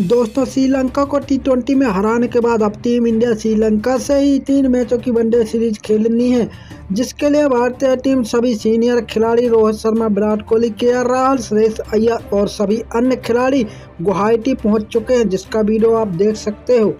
दोस्तों, श्रीलंका को T twenty में हराने के बाद अब टीम इंडिया श्रीलंका से ही तीन मैचों की वनडे सीरीज़ खेलनी है, जिसके लिए भारतीय टीम सभी सीनियर खिलाड़ी रोहित शर्मा, विराट कोहली, के आर राहुल, सुरेश अय्यर और सभी अन्य खिलाड़ी गुवाहाटी पहुँच चुके हैं, जिसका वीडियो आप देख सकते हो।